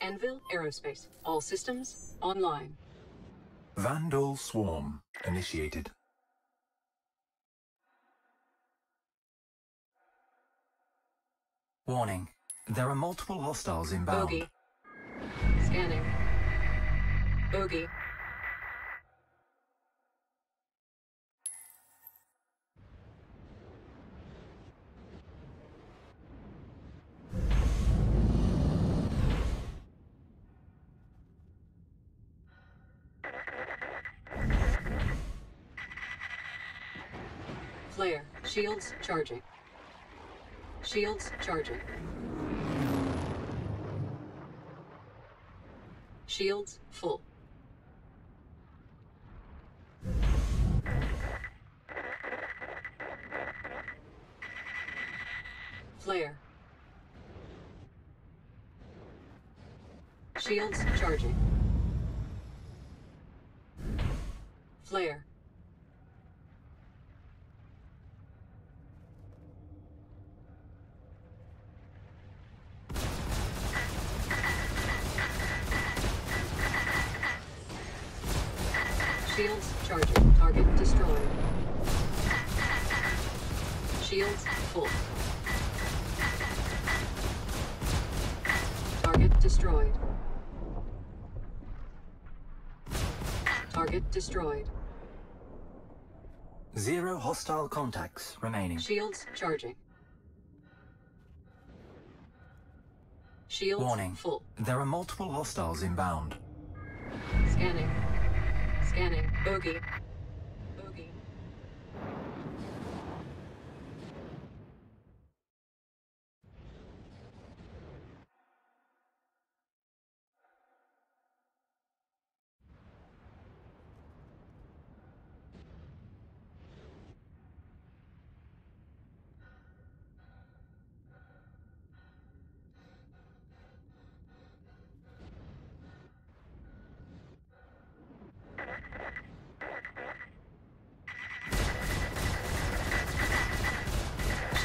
Anvil Aerospace. All systems online. Vanduul Swarm initiated. Warning. There are multiple hostiles inbound. Bogey. Scanning. Bogey. Flare. Shields charging. Shields charging. Shields full. Flare. Shields charging. Flare. Shields charging. Target destroyed. Shields full. Target destroyed. Target destroyed. Zero hostile contacts remaining. Shields charging. Shields Warning. full. There are multiple hostiles inbound. Scanning. Scanning. Bogey. Bogey.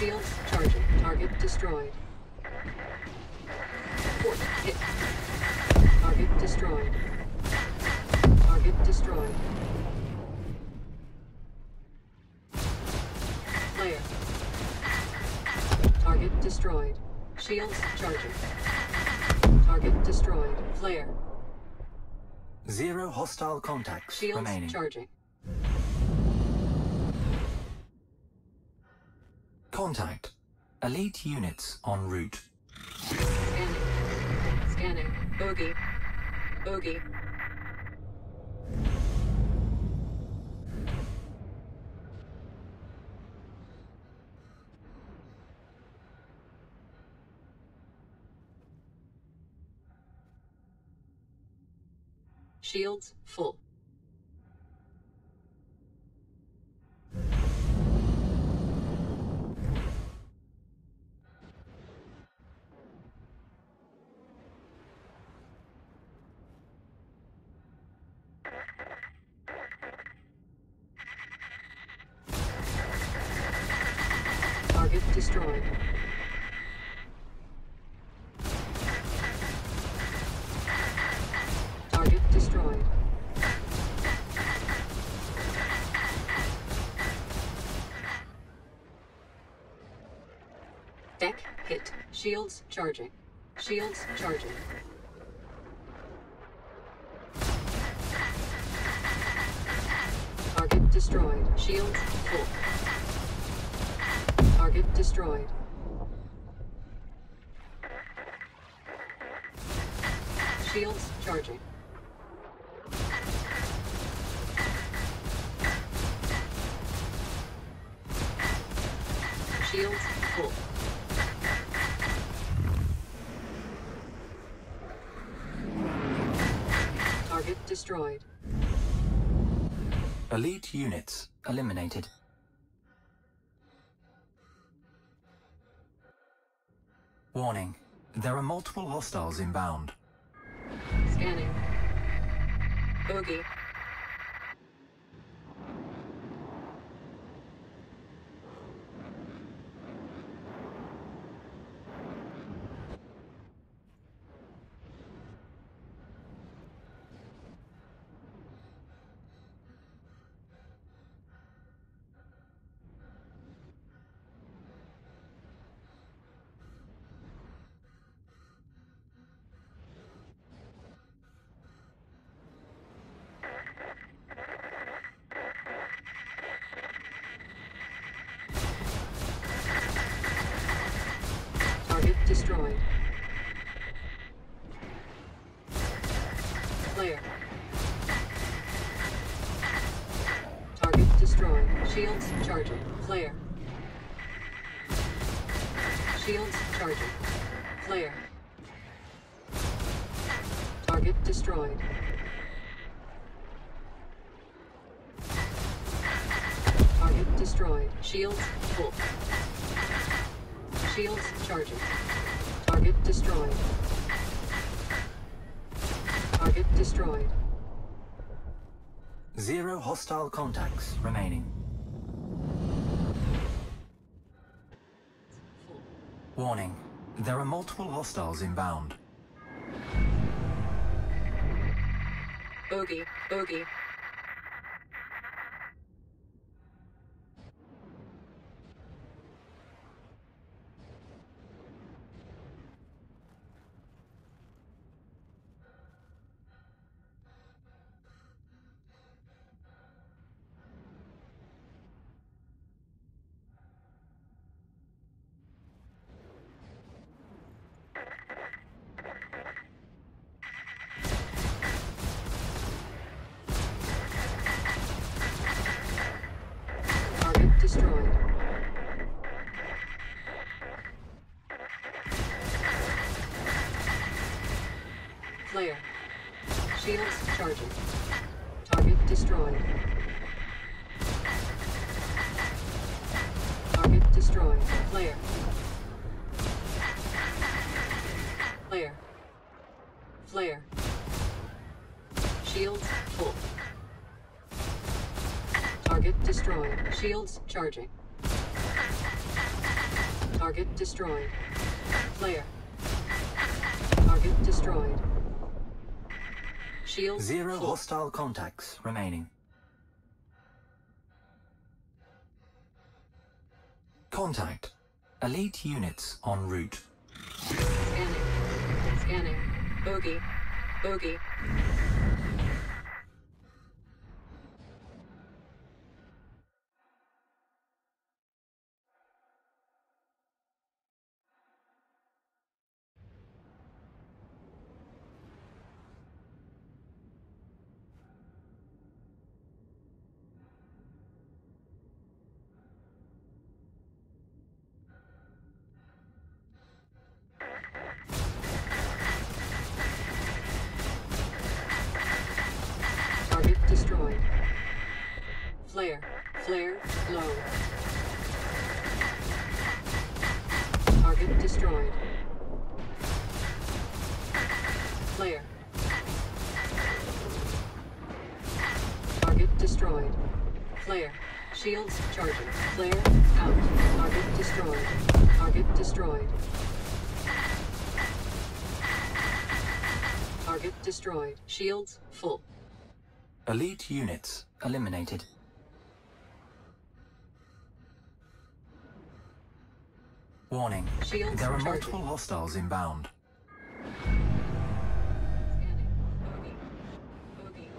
Shields charging. Target destroyed. Port hit. Target destroyed. Target destroyed. Flare. Target destroyed. Shields charging. Target destroyed. Flare. Zero hostile contacts Shields remaining. charging. Contact. Elite units en route. Scanning. Scanning. Bogey. Bogey. Shields full. Shields charging. Shields charging. Target destroyed. Shields full. Target destroyed. Shields charging. Shields full. Target destroyed. Elite units eliminated. Warning. There are multiple hostiles inbound. Scanning. Bogey. Flare. Shields charging. Flare. Target destroyed. Target destroyed. Shields full. Shields charging. Target destroyed. Target destroyed. Zero hostile contacts remaining. Full. Warning. There are multiple hostiles inbound. Bogey. Bogey. Target destroyed. Target destroyed. Flare. Flare. Flare. Shields full. Target destroyed. Shields charging. Target destroyed. Flare. Target destroyed. Shields Zero full. hostile contacts remaining. Contact. Elite units en route. Scanning. Scanning. Bogey. Bogey. Flare. Low. Target destroyed. Flare. Target destroyed. Flare. Shields charging. Flare out. Target destroyed. Target destroyed. Target destroyed. Shields full. Elite units eliminated. Warning. Shields There are charging. multiple hostiles inbound. Scanning. Bogey. Bogey.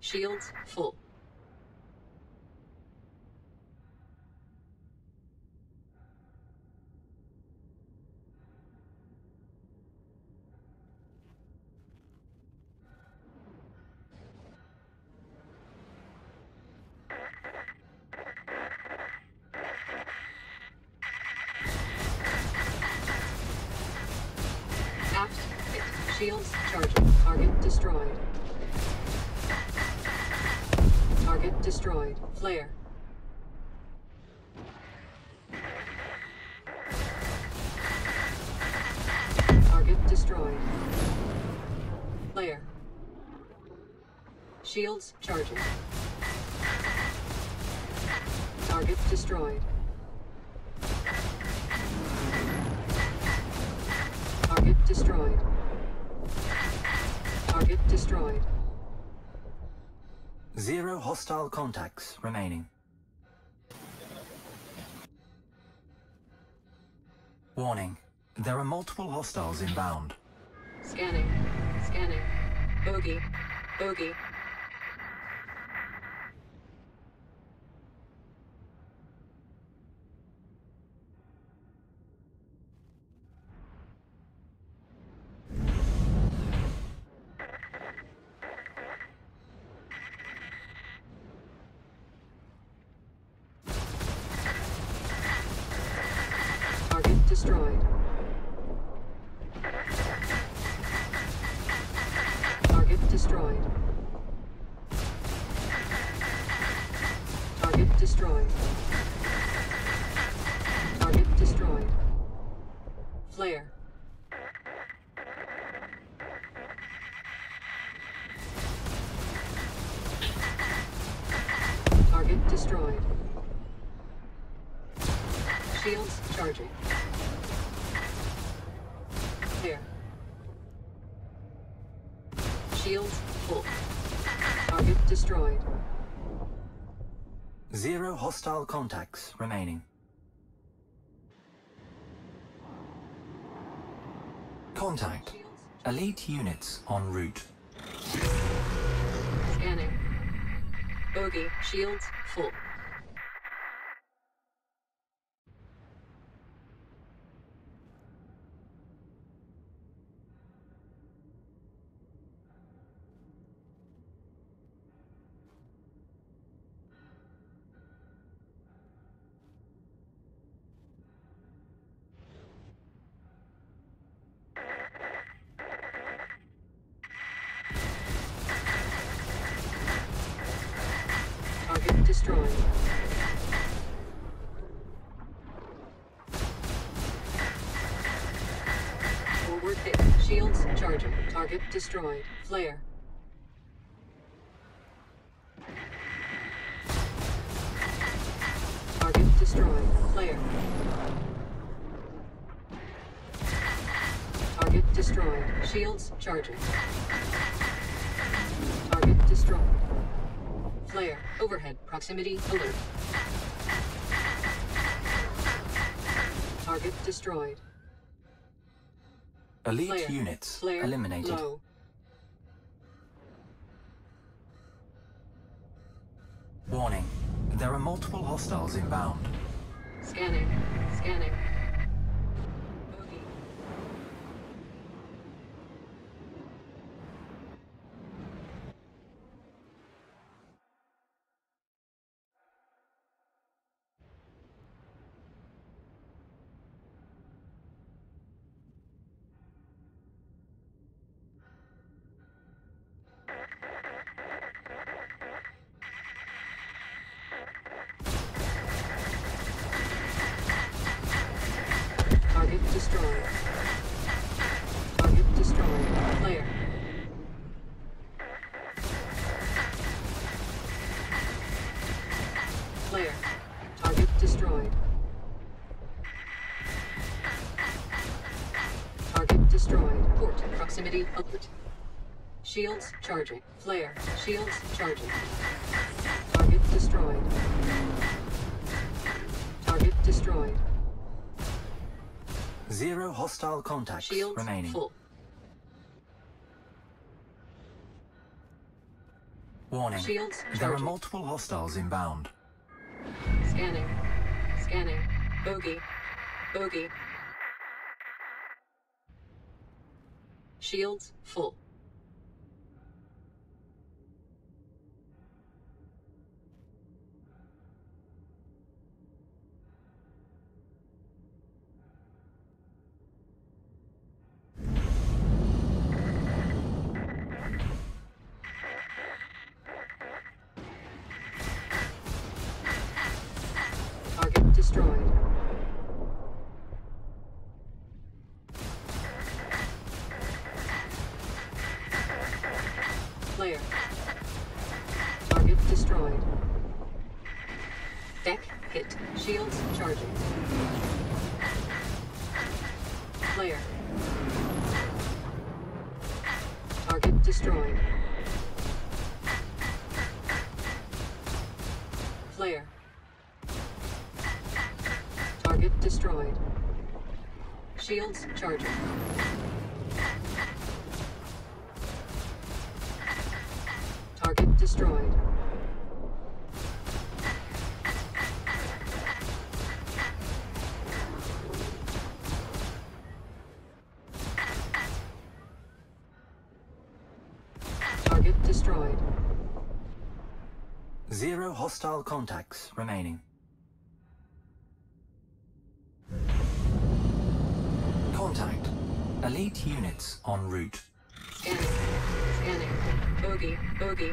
Shields full. Shields charging. Target destroyed. Target destroyed. Target destroyed. Zero hostile contacts remaining. Warning. There are multiple hostiles inbound. Scanning. Scanning. Bogey. Bogey. Ship destroyed. Hostile contacts remaining. Contact. Elite units en route. scanning. Bogey shields full. Charging. Target destroyed. Flare. Target destroyed. Flare. Target destroyed. Shields charging. Target destroyed. Flare. Overhead. Proximity alert. Target destroyed. Elite Flare. units Flare. eliminated. Low. Warning. There are multiple hostiles inbound. Scanning. Scanning. Proximity alert. Shields charging. Flare. Shields charging. Target destroyed. Target destroyed. Zero hostile contacts Shields remaining. full. Warning. Shields there are multiple hostiles inbound. Scanning. Scanning. Bogey. Bogey. Shields full. Zero hostile contacts remaining. Contact. Elite units en route. Scanning. Scanning. Bogey. Bogey.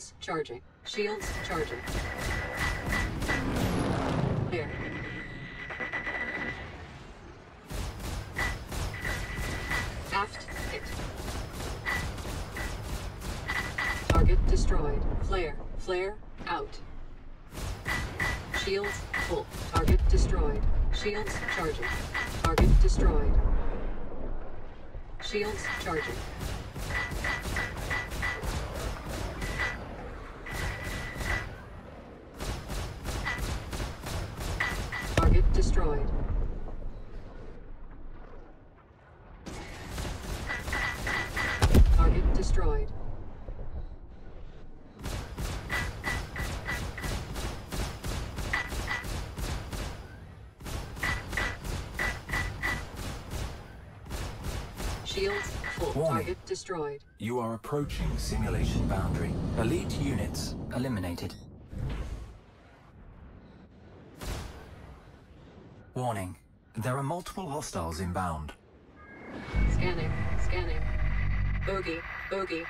Shields charging. Shields charging. Flare. Aft hit. Target destroyed. Flare. Flare out. Shields full. Target destroyed. Shields charging. Target destroyed. Shields charging. Approaching simulation boundary. Elite units eliminated. Warning. There are multiple hostiles inbound. Scanning. Scanning. Bogey. Bogey.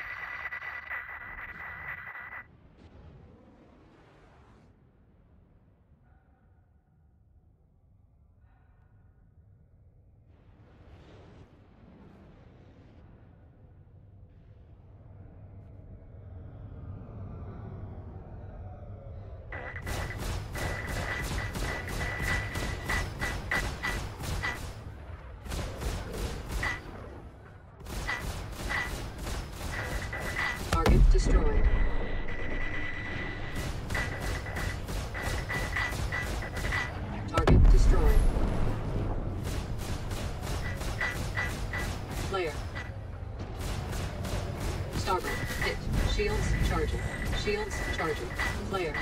Shields charging. Shields charging. Flare.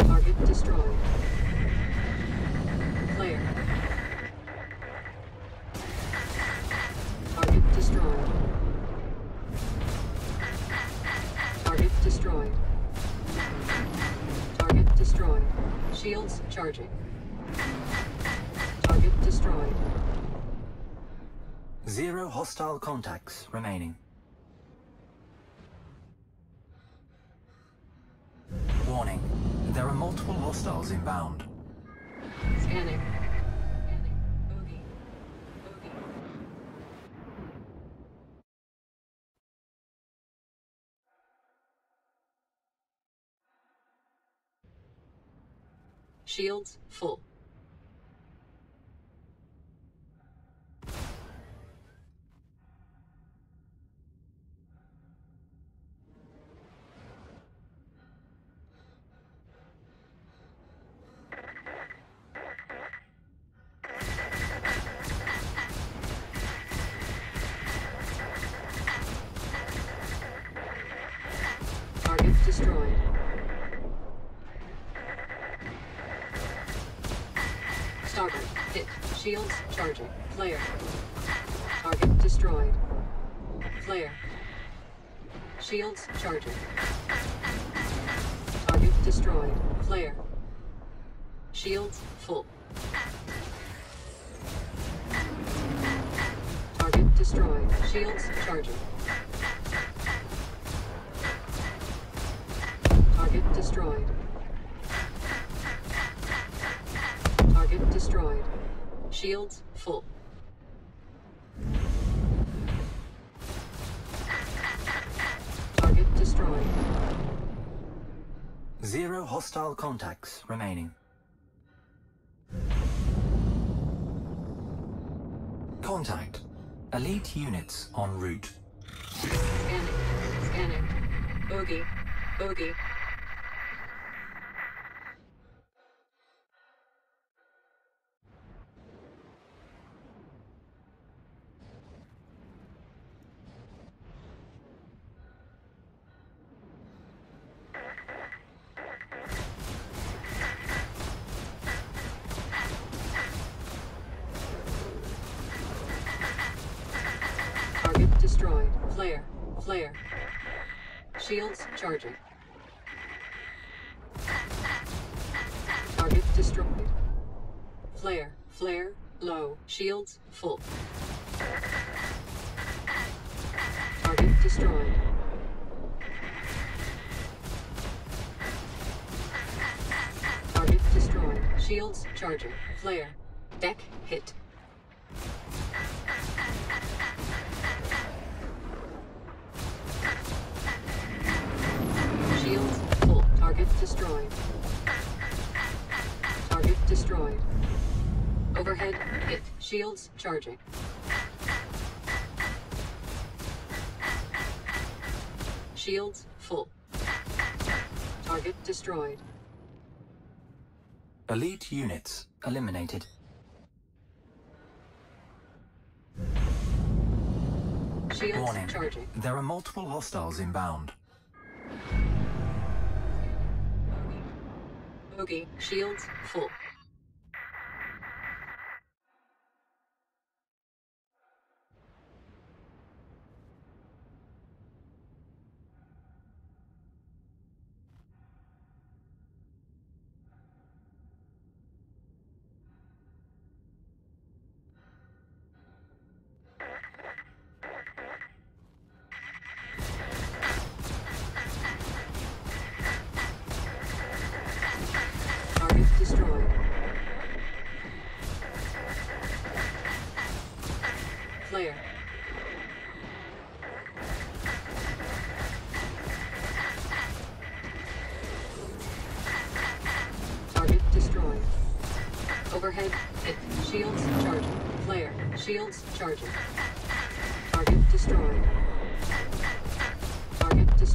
Target destroyed. Flare. Target destroyed. Target destroyed. Target destroyed. Shields charging. Target destroyed. Zero hostile contacts remaining. Warning. There are multiple hostiles inbound. Scanning. Shields full. Shields charging. Flare. Target destroyed. Flare. Shields charging. Target destroyed. Flare. Shields full. Target destroyed. Shields charging. Target destroyed. Target destroyed. Shields full. Target destroyed. Zero hostile contacts remaining. Contact. Elite units en route. Scanning. Scanning. Bogey. Bogey. Flare. Flare. Low. Shields full. Target destroyed. Target destroyed. Shields charging. Flare. Deck hit. Shields full. Target destroyed. Target destroyed. Overhead hit. Shields charging. Shields full. Target destroyed. Elite units eliminated. Shields Warning. charging. There are multiple hostiles inbound. Bogey. Shields full.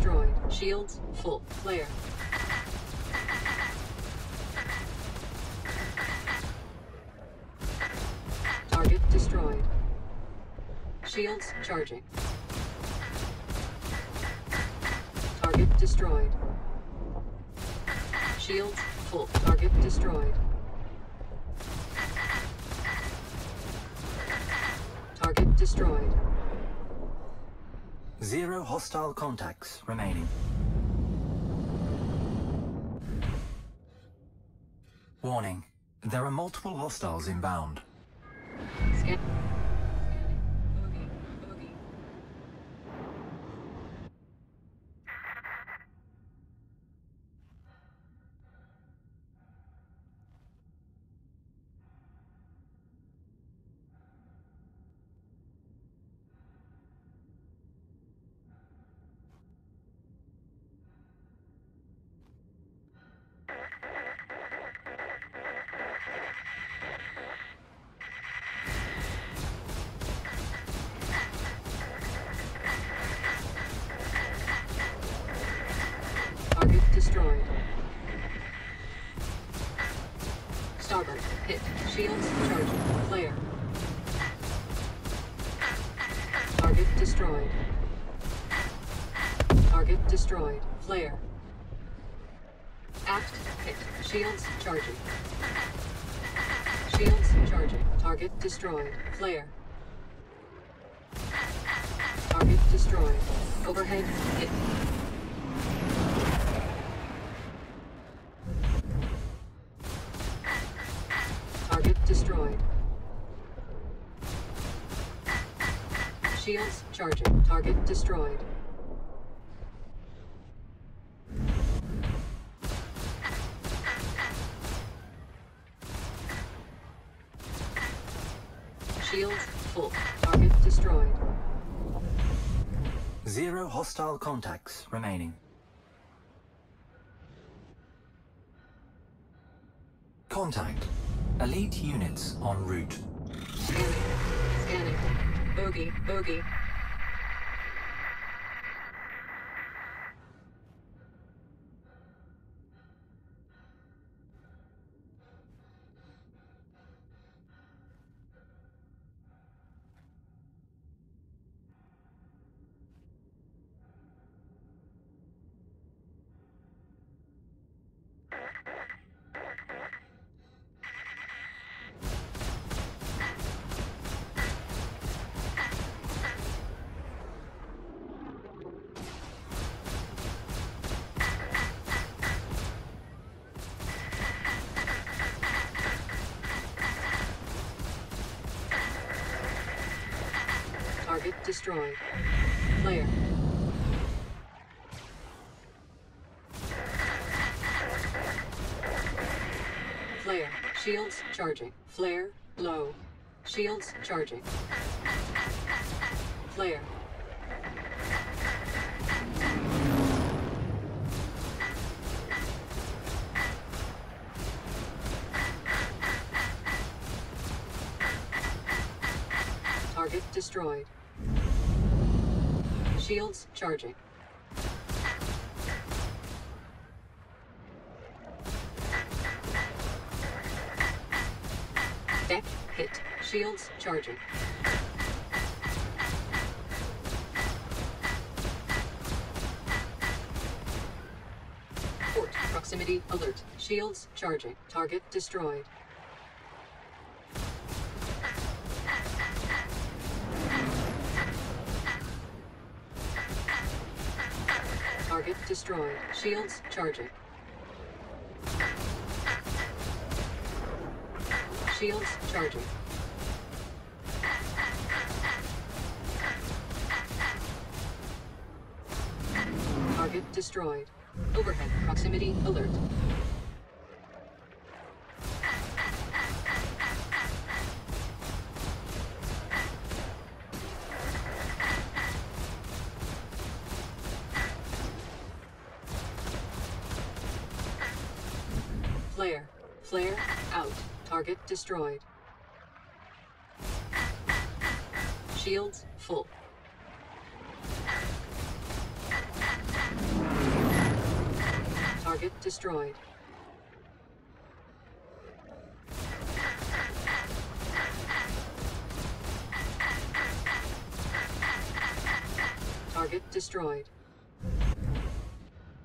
Destroyed. Shields full. Flare. Target destroyed. Shields charging. Target destroyed. Shields full. Target destroyed. Target destroyed. Zero hostile contacts remaining. Warning. There are multiple hostiles inbound. Scan. Hit. Shields charging. Flare. Target destroyed. Target destroyed. Flare. Aft. Hit. Shields charging. Shields charging. Target destroyed. Flare. Target destroyed. Overhead. Hit. Destroyed. Shields charging. Target destroyed. Shields full. Target destroyed. Zero hostile contacts remaining. Contact. Elite units en route. Scanning. Scanning. Bogey. Bogey. Destroyed. Flare. Flare. Shields charging. Flare. Low. Shields charging. Flare. Target destroyed. Charging. Deck hit. Shields charging. Port proximity alert. Shields charging. Target destroyed. Destroyed. Shields charging. Shields charging. Target destroyed. Overhead proximity alert. Flare out. Target destroyed. Shields full. Target destroyed. Target destroyed.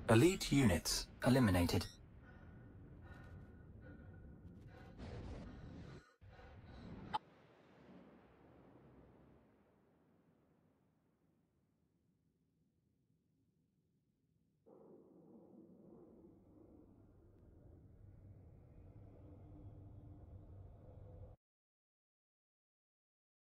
Elite units eliminated.